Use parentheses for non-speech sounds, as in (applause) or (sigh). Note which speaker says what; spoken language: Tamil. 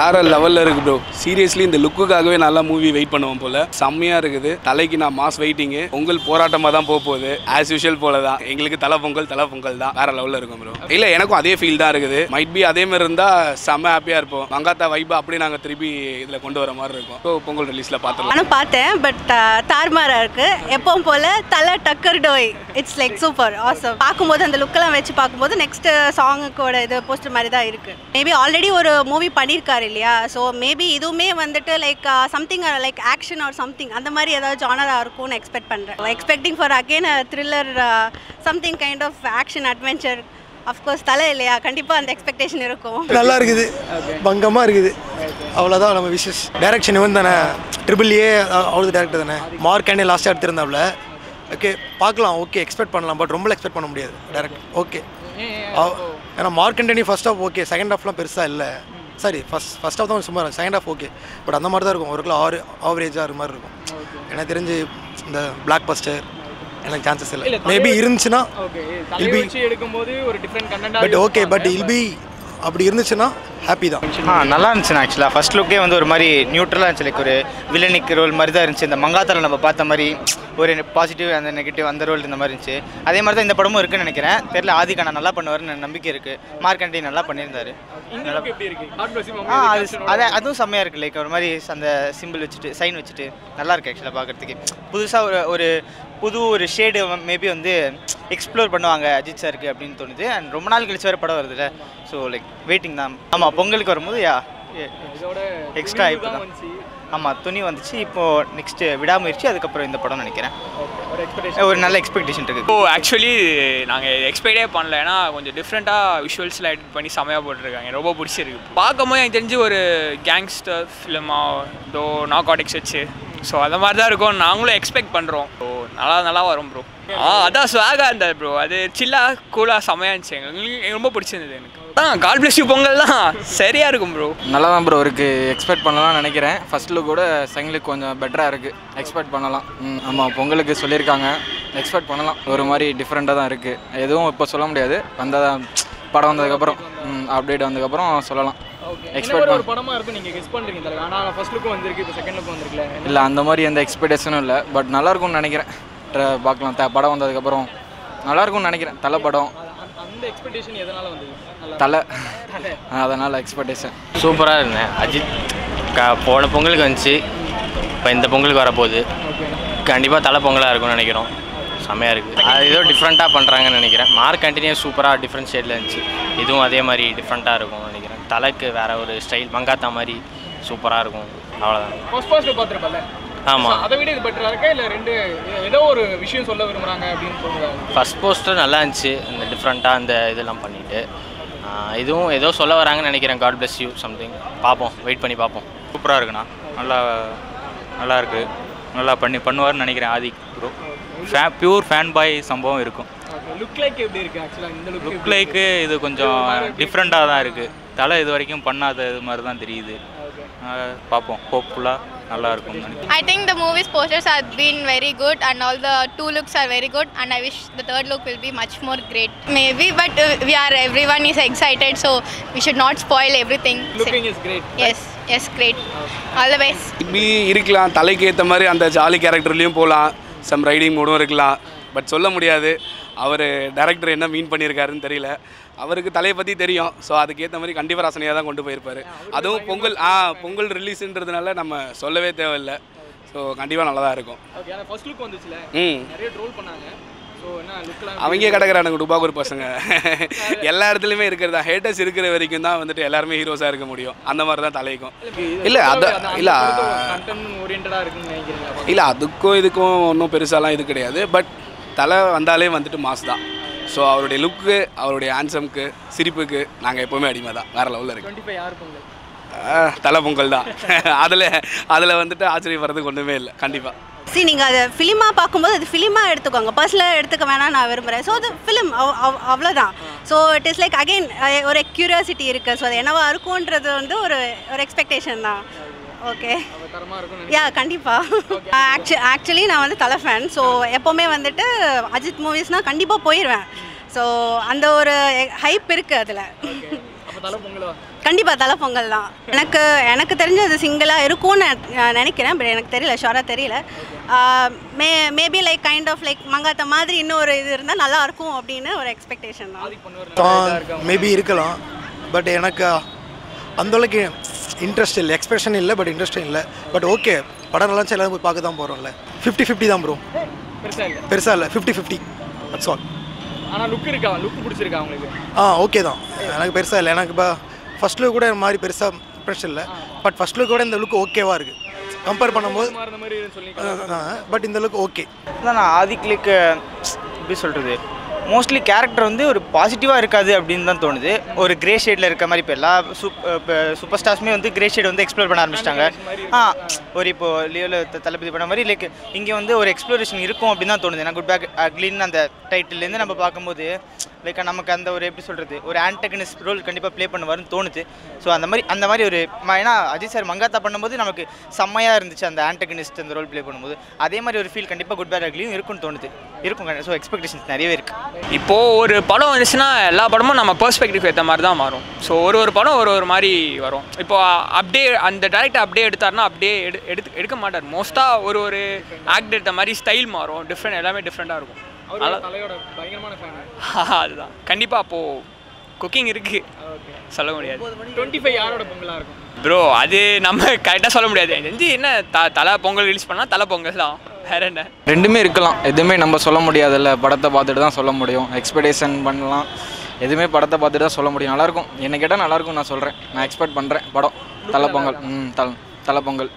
Speaker 1: வேற லெவலில் இருக்கு ப்ரோ சீரியஸ்லி இந்த லுக்குக்காகவே நல்லா மூவி வெயிட் பண்ணுவோம் போல. செம்மையா இருக்குது. தலைக்கு நான் மாஸ் வெயிட்டிங்கு பொங்கல் போராட்டமாக தான் போக போகுது. ஆஸ் யூஷுவல் போல தான். எங்களுக்கு தலை பொங்கல் தலை பொங்கல் தான். வேற லெவலில் இருக்கும் ப்ரோ இல்லை எனக்கும் அதே ஃபீல் தான் இருக்குது. மைட் பி அதே மாதிரி இருந்தால் செம்ம ஹாப்பியாக இருப்போம். மங்காத்தா வைப்பை அப்படியே நாங்கள் திருப்பி இதில் கொண்டு வர மாதிரி இருக்கும். ஸோ பொங்கல் ரிலீஸில் பார்த்துக்கலாம்
Speaker 2: நான் பார்த்தேன் பட் தார்மாரா இருக்கு. எப்பவும் போல தலை டக்கர் டோய். இட்ஸ் லைக் சூப்பர் ஆசம் பார்க்கும்போது அந்த லுக்கெல்லாம் வச்சு பார்க்கும்போது நெக்ஸ்ட் சாங்குக்கோட இது போஸ்டர் மாதிரி தான் இருக்கு. மேபி ஆல்ரெடி ஒரு மூவி பண்ணியிருக்காரு இல்லையா? ஸோ மேபி இதுவுமே வந்துட்டு like something like action or something அந்த மாதிரி ஏதாவது ஜானராக இருக்கும்னு எக்ஸ்பெக்ட் பண்ணுறேன் expecting for again thriller something kind of action adventure of course Thala இல்லையா? கண்டிப்பாக அந்த எக்ஸ்பெக்டேஷன் இருக்கும்.
Speaker 3: நல்லா இருக்குது. பங்கமாக இருக்குது. அவ்வளோதான் நம்ம விஷஸ் டைரக்ஷன் இவன் தானே. ட்ரிபிள் ஏ அவ்வளோ டேரக்டர் தானே. மார்க் அண்டே லாஸ்ட்டாக எடுத்திருந்தாப்புல. ஓகே பார்க்கலாம். ஓகே எக்ஸ்பெக்ட் பண்ணலாம். பட் ரொம்ப எக்ஸ்பெக்ட் பண்ண முடியாது. டேரக்ட் ஓகே ஏன்னா Mark Antony first half okay second ஹாஃப்லாம் பெருசாக இல்லை. சாரி ஃபஸ்ட் ஃபர்ஸ்ட் ஹாஃப் தான் சும்மா செகண்ட் ஹாஃப் ஓகே பட் அந்த மாதிரி தான் இருக்கும். ஒரு கிலோ ஆறு ஆவரேஜாக இருக்க மாதிரி இருக்கும். எனக்கு தெரிஞ்சு இந்த பிளாக் பஸ்டர் எனக்கு சான்சஸ் இல்லை. மேபி இருந்துச்சுன்னா
Speaker 4: different content
Speaker 3: but okay but இல்பி அப்படி இருந்துச்சுன்னா ஹாப்பி தான்.
Speaker 5: ஆ நல்லா இருந்துச்சுண்ணா ஆக்சுவலாக ஃபர்ஸ்ட் லுக்கே வந்து ஒரு மாதிரி நியூட்ரலாக இருந்துச்சு. லைக் ஒரு வில்லனிக் ரோல் மாதிரி தான் இருந்துச்சு. இந்த மங்காத்தால நம்ம பார்த்த மாதிரி ஒரு பாசிட்டிவ் அந்த நெகட்டிவ் அந்த ரோல் இந்த மாதிரி இருந்துச்சு. அதே மாதிரி தான் இந்த படமும் இருக்குன்னு நினைக்கிறேன். தெரியல ஆதிக்கான நல்லா பண்ணுவாருன்னு நம்பிக்கை இருக்குது மார்க்கண்டி நல்லா பண்ணியிருந்தாரு. ஆ அது அது அதுவும் செம்மையாக இருக்குது லைக் ஒரு மாதிரி அந்த சிம்பிள் வச்சுட்டு சைன் வச்சுட்டு நல்லா இருக்கு ஆக்சுவலாக பார்க்குறதுக்கு. புதுசாக ஒரு ஒரு புது ஒரு ஷேடு மேபி வந்து எக்ஸ்ப்ளோர் பண்ணுவாங்க அஜித் சாருக்கு அப்படின்னு தோணுது. அண்ட் ரொம்ப நாள் கழிச்சு வேறு படம் வருதுல்ல. ஸோ லைக் வெயிட்டிங் தான். ஆமாம் பொங்கலுக்கு வரும்போது யா
Speaker 4: இதோட
Speaker 5: எக்ஸ்ட்ரா இப்போ
Speaker 4: தான்
Speaker 5: ஆமாம் துணி வந்துச்சு. இப்போது நெக்ஸ்ட்டு விடாமுயற்சி அதுக்கப்புறம் இந்த படம் நினைக்கிறேன்.
Speaker 4: ஒரு எக்ஸ்பெக்டேஷன்
Speaker 5: ஒரு நல்ல எக்ஸ்பெக்டேஷன் இருக்குது
Speaker 6: ஓ ஆக்சுவலி நாங்கள் எக்ஸ்பெக்டே பண்ணல. ஏன்னா கொஞ்சம் டிஃப்ரெண்ட்டாக விஷுவல்ஸில் எடிட் பண்ணி செமையாக போட்டிருக்காங்க. ரொம்ப பிடிச்சிருக்கு. பார்க்கும்போது எனக்கு தெரிஞ்சு ஒரு கேங்ஸ்டர் ஃபிலிமாக தோ நாக் அவுட் வச்சு. ஸோ அந்த மாதிரி தான் இருக்கும். நாங்களும் எக்ஸ்பெக்ட் பண்ணுறோம் ஸோ நல்லா நல்லா வரும் ப்ரோ ஆ அதான் ஸ்வாகாக இருந்தது ப்ரோ அது சில்லாக கூலாக செமையாக இருந்துச்சு. எங்களுக்கு ரொம்ப பிடிச்சிருந்தது எனக்கு. ஆ கால் பிளஸ் யூ பொங்கல் தான். சரியாக இருக்கும் ப்ரோ
Speaker 7: நல்லா தான் ப்ரோ இருக்குது எக்ஸ்பெக்ட் பண்ணலாம் நினைக்கிறேன். ஃபர்ஸ்ட் லுக் கூட செகண்ட் லுக் கொஞ்சம் பெட்டராக இருக்குது எக்ஸ்பெக்ட் பண்ணலாம். ம் ஆமாம் பொங்கலுக்கு சொல்லியிருக்காங்க. எக்ஸ்பெக்ட் பண்ணலாம். ஒரு மாதிரி டிஃப்ரெண்ட்டாக தான் இருக்குது எதுவும் இப்போ சொல்ல முடியாது. வந்தால் படம் வந்ததுக்கப்புறம். ம் அப்டேட் வந்ததுக்கப்புறம் சொல்லலாம். எக்ஸ்பெக்ட்
Speaker 4: ஒரு படமா இருக்கும் நீங்க கெஸ் பண்றீங்க தல ஆனா ஃபர்ஸ்ட் லுக்கும் வந்திருக்கு இப்போ செகண்ட் லுக்கும் வந்திருக்குல.
Speaker 7: இல்லை அந்த மாதிரி எந்த எக்ஸ்பெக்டேஷனும் இல்லை. பட் நல்லா இருக்கும்னு நினைக்கிறேன் பார்க்கலாம். த படம் வந்ததுக்கப்புறம். நல்லா இருக்கும்னு நினைக்கிறேன். தலை படம்.
Speaker 4: அந்த எக்ஸ்பெக்டேஷன் எதனால வந்தது? நல்லா
Speaker 7: தலை. அதனால் எக்ஸ்பெக்டேஷன்
Speaker 8: சூப்பராக இருந்தேன். அஜித் க போன பொங்கலுக்கு வந்துச்சு. இப்போ இந்த பொங்கலுக்கு வரப்போகுது. கண்டிப்பாக தலை பொங்கலாக இருக்கும்னு நினைக்கிறோம். செம்மையாக இருக்குது அது ஏதோ டிஃப்ரெண்ட்டாக பண்ணுறாங்கன்னு நினைக்கிறேன். மார்க் கண்டினியூ சூப்பராக டிஃப்ரெண்ட் ஷேடில் இருந்துச்சு. இதுவும் அதே மாதிரி டிஃப்ரெண்ட்டாக இருக்கும்னு நினைக்கிறேன். தலைக்கு வேற ஒரு ஸ்டைல் மங்காத்தா மாதிரி சூப்பராக இருக்கும். அவ்வளோதான் ஆமாம்
Speaker 4: அதை விட இது பெட்டரா இருக்கா? இல்ல ரெண்டு ஏதோ ஒரு விஷயம் சொல்ல விரும்புறாங்க அப்படின்னு தோணுதா
Speaker 8: ஃபஸ்ட் போஸ்டர் நல்லா இருந்துச்சு. இந்த டிஃப்ரெண்ட்டாக அந்த இதெல்லாம் பண்ணிட்டு. இதுவும் ஏதோ சொல்ல வராங்கன்னு நினைக்கிறேன். காட் bless யூ சம்திங் பார்ப்போம். வெயிட் பண்ணி பார்ப்போம்.
Speaker 9: சூப்பராக இருக்குண்ணா. நல்லா நல்லா இருக்கு. நல்லா பண்ணி பண்ணுவார்னு நினைக்கிறேன் ஆதிக் ப்ரோ ஃபே பியூர் ஃபேன் பாய் சம்பவம் இருக்கும்.
Speaker 4: லுக் லைக் எப்படி இருக்கு? ஆக்சுவலா இந்த லுக்
Speaker 9: லுக் லைக்கு இது கொஞ்சம் டிஃப்ரெண்ட்டாக தான் இருக்குது தலை இது வரைக்கும் பண்ணாத இது மாதிரி தான் தெரியுது பார்ப்போம். ஹோப்ஃபுல்லாக நல்லா இருக்கும்னு நினைக்கிறேன்
Speaker 10: I think the movie's posters have been very good and all the two looks are very good and I wish the third look will be much more great. Maybe, but uh, we are everyone is excited so we should not spoil everything.
Speaker 4: Looking is great
Speaker 10: Yes, yes, great. All the best.
Speaker 1: இப்படி இருக்கலாம் தலைக்கு ஏற்ற மாதிரி அந்த ஜாலி கேரக்டர்லேயும் போகலாம் சம் ரைடிங் மூடும் இருக்கலாம் பட் சொல்ல முடியாது அவர் டேரக்டர் என்ன மீன் பண்ணியிருக்காருன்னு தெரியல அவருக்கு தலையை பற்றி தெரியும். ஸோ அதுக்கேற்ற மாதிரி கண்டிப்பாக ரசனையாக தான் கொண்டு போயிருப்பார். அதுவும் பொங்கல் ஆ பொங்கல் ரிலீஸுன்றதுனால நம்ம சொல்லவே தேவையில்லை. ஸோ கண்டிப்பாக நல்லா தான் இருக்கும்
Speaker 4: ஃபர்ஸ்ட் லுக் வந்துச்சுல.
Speaker 1: ம்.
Speaker 4: நிறைய ட்ரோல் பண்ணாங்க.
Speaker 1: அவங்க கிடக்குறானுங்க டுபாகூர் பசங்க. (laughs) எல்லா இடத்துலையுமே இருக்கிறதா? ஹேட்டர்ஸ் இருக்கிற வரைக்கும் தான் வந்துட்டு எல்லாருமே ஹீரோஸாக இருக்க முடியும். அந்த மாதிரி தான் தலைக்கும். இல்லை அது இல்லை இல்லை அதுக்கும் இதுக்கும் ஒன்றும் பெருசாலாம் இது கிடையாது. பட் தலை வந்தாலே வந்துட்டு மாஸ் தான். ஸோ அவருடைய லுக்கு அவருடைய ஆன்சம்க்கு சிரிப்புக்கு நாங்கள் எப்போவுமே அடிமை தான் வேறு லெவலில் இருக்கு தலை பொங்கல் தான். (laughs) அதில் அதில் வந்துட்டு ஆச்சரியப்படுறதுக்கு ஒன்றுமே இல்லை. கண்டிப்பாக
Speaker 2: see நீங்கள் அதை ஃபிலிமாக பார்க்கும்போது அது ஃபிலிமாக எடுத்துக்கோங்க. பர்சனலாக எடுத்துக்க வேணாம் நான் விரும்புகிறேன் ஸோ அது ஃபிலிம் அவ்வளோதான் so it is like again ஒரு க்யூரியாசிட்டி இருக்குது ஸோ அது என்னவா இருக்கும்ன்றது வந்து ஒரு ஒரு எக்ஸ்பெக்டேஷன் தான். ஓகே யா கண்டிப்பாக ஆக்சு ஆக்சுவலி நான் வந்து தலை ஃபேன் ஸோ எப்போவுமே வந்துட்டு அஜித் மூவிஸ்னால் கண்டிப்பாக போயிடுவேன் ஸோ அந்த ஒரு ஹைப் இருக்குது அதில். கண்டிப்பாக தலை பொங்கல்? தான். எனக்கு எனக்கு தெரிஞ்சது சிங்கிளாக இருக்கும்னு நான் நினைக்கிறேன் பட் எனக்கு தெரியல ஷோராக தெரியல. மே maybe like kind of like Mankatha மாதிரி இன்னும் ஒரு இது இருந்தால் நல்லா இருக்கும் அப்படின்னு ஒரு எக்ஸ்பெக்டேஷன் தான்.
Speaker 3: மேபி இருக்கலாம் பட் எனக்கு அந்த அளவுக்கு இன்ட்ரெஸ்ட் இல்லை எக்ஸ்பிரஷன் இல்லை பட் இன்ட்ரெஸ்டும் இல்லை. பட் ஓகே படம் நல்லா எல்லாரும் போய் பார்க்க தான் போகிறோம்ல ஃபிஃப்டி ஃபிஃப்டி தான் ப்ரோ
Speaker 4: பெருசா இல்லை.
Speaker 3: பெருசாக இல்லை ஃபிஃப்டி ஃபிஃப்டி தட்ஸ் ஆல்
Speaker 4: ஆனா லுக் இருக்கா? லுக் பிடிச்சிருக்கா உங்களுக்கு?
Speaker 3: ஆ ஓகே தான். எனக்கு பெருசாக இல்லை. எனக்கு இப்போ ஃபர்ஸ்ட் லுக் கூட இந்த மாதிரி பெருசாக இம்ப்ரெஷன் இல்லை. பட் ஃபர்ஸ்ட் லுக் கூட இந்த லுக் ஓகேவாக இருக்குது கம்பேர் பண்ணும்போது பட் இந்த லுக் ஓகே
Speaker 5: அதான் நான் ஆதிக்லிக்கு எப்படி சொல்கிறது மோஸ்ட்லி கேரக்டர் வந்து ஒரு பாசிட்டிவாக இருக்காது அப்படின்னு தான் தோணுது. ஒரு கிரே ஷேடில் இருக்க மாதிரி இப்போ எல்லா சூப் இப்போ சூப்பர் ஸ்டார்ஸுமே வந்து கிரே ஷேட் வந்து எக்ஸ்ப்ளோர் பண்ண ஆரம்பிச்சிட்டாங்க. ஆ ஒரு இப்போ லியோவில் தளபதி பண்ண மாதிரி லைக் இங்கே வந்து ஒரு எக்ஸ்ப்ளோரேஷன் இருக்கும் அப்படின்னு தான் தோணுது. ஏன்னா குட் பேக் அக்லின்னு அந்த டைட்டில்லேருந்து நம்ம பார்க்கும்போது லைக் நமக்கு அந்த ஒரு எப்படி சொல்கிறது ஒரு ஆன்டகனிஸ்ட் ரோல் கண்டிப்பாக ப்ளே பண்ணுவாருன்னு தோணுது. ஸோ அந்த மாதிரி அந்த மாதிரி ஒரு ம- ஏன்னா அஜித் சார் மங்காத்தா பண்ணும்போது நமக்கு செம்மையாக இருந்துச்சு அந்த ஆன்டகனிஸ்ட் அந்த ரோல் ப்ளே பண்ணும்போது. அதே மாதிரி ஒரு ஃபீல் கண்டிப்பாக குட் பேக் அக்லியும் இருக்கும்னு தோணுது. இருக்கும் ஸோ எக்ஸ்பெக்டேஷன்ஸ் நிறையவே இருக்குது
Speaker 6: இப்போது ஒரு படம் வந்துச்சுன்னா எல்லா படமும் நம்ம பர்ஸ்பெக்டிவ் ஏற்ற மாதிரி தான் மாறும். ஸோ ஒரு ஒரு படம் ஒரு ஒரு மாதிரி வரும். இப்போ அப்படியே அந்த டேரக்டர் அப்படியே எடுத்தாருன்னா அப்படியே எடு எடுத்து எடுக்க மாட்டார். மோஸ்ட்டாக ஒரு ஒரு ஆக்ட் எடுத்த மாதிரி ஸ்டைல் மாறும். டிஃப்ரெண்ட் எல்லாமே டிஃப்ரெண்ட்டாக இருக்கும்.
Speaker 4: அவரோட தலையோட பயங்கரமான ஃபேன்
Speaker 6: அதுதான். கண்டிப்பாக அப்போது குக்கிங் இருக்குது சொல்ல முடியாது.
Speaker 4: டுவெண்ட்டி ஃபைவ் யாரோட இருக்கும்?
Speaker 6: ப்ரோ அது நம்ம கரெக்டாக சொல்ல முடியாது. தெரிஞ்சு என்ன த தலை பொங்கல் ரிலீஸ் பண்ணால் தலை பொங்கல் தான் வேற என்ன?
Speaker 7: ரெண்டுமே இருக்கலாம். எதுவுமே நம்ம சொல்ல முடியாதுல்ல. படத்தை பார்த்துட்டு தான் சொல்ல முடியும். எக்ஸ்பெக்டேஷன் பண்ணலாம். எதுவுமே படத்தை பார்த்துட்டு தான் சொல்ல முடியும். நல்லாயிருக்கும். என்ன கேட்டால் நல்லாயிருக்கும் நான் சொல்கிறேன் நான் எக்ஸ்பெக்ட் பண்ணுறேன் படம். தலை பொங்கல். ம் தலை தலை பொங்கல்.